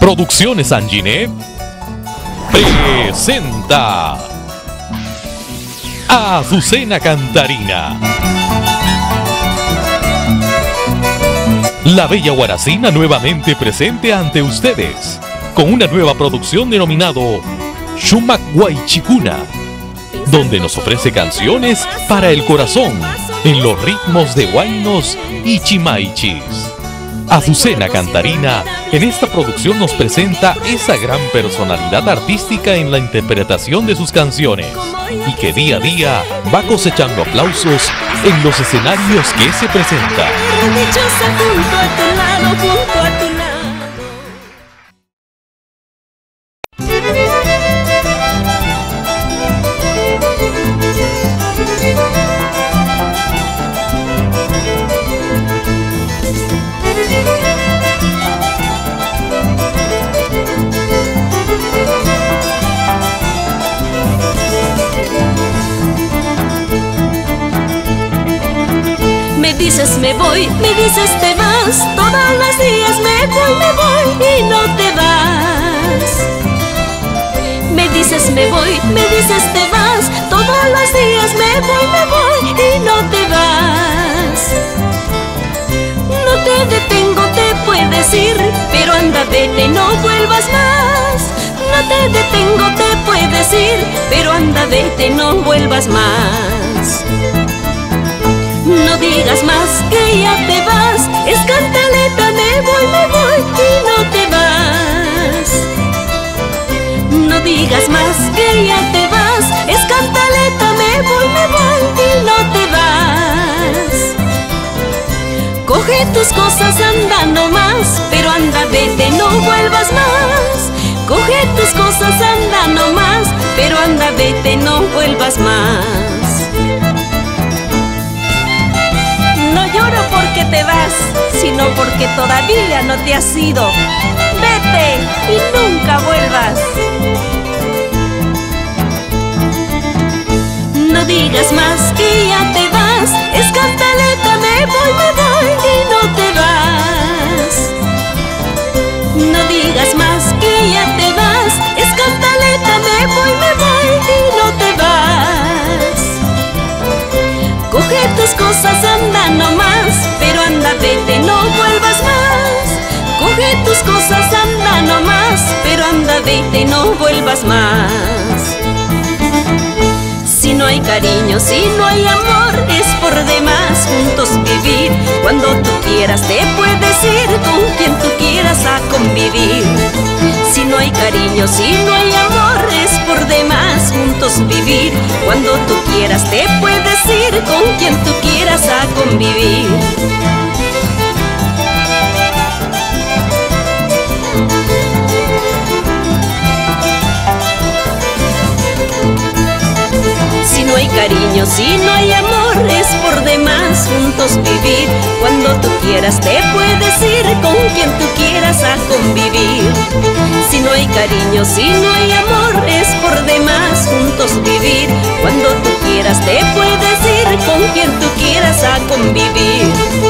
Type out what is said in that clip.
Producciones Anginé presenta a Azucena Cantarina. La Bella Guaracina nuevamente presente ante ustedes con una nueva producción denominado Shumak Guaychicuna, donde nos ofrece canciones para el corazón en los ritmos de huaynos y chimaichis. Azucena Cantarina en esta producción nos presenta esa gran personalidad artística en la interpretación de sus canciones y que día a día va cosechando aplausos en los escenarios que se presenta. Dices me voy, me dices te vas, todos los días me voy, me voy y no te vas. Me dices me voy, me dices te vas, todos los días me voy, me voy y no te vas. No te detengo, te puedes ir, pero anda vete, no vuelvas más. No te detengo, te puedes ir, pero anda vete, no vuelvas más. No digas más que ya te vas, es cantaleta, me voy, me voy y no te vas. No digas más que ya te vas, es cantaleta, me voy, me voy y no te vas. Coge tus cosas, anda más, pero anda, vete, no vuelvas más. Coge tus cosas, anda más, pero anda, vete, no vuelvas más. Sino porque todavía no te has ido. Vete y nunca vuelvas. No digas más que ya te vas, más. Si no hay cariño, si no hay amor, es por demás juntos vivir. Cuando tú quieras te puedes ir con quien tú quieras a convivir. Si no hay cariño, si no hay amor, es por demás juntos vivir. Cuando tú quieras te puedes ir con quien tú quieras a convivir. Cariño, si no hay amor, es por demás juntos vivir. Cuando tú quieras te puedes ir con quien tú quieras a convivir. Si no hay cariño, si no hay amor, es por demás juntos vivir. Cuando tú quieras te puedes ir con quien tú quieras a convivir.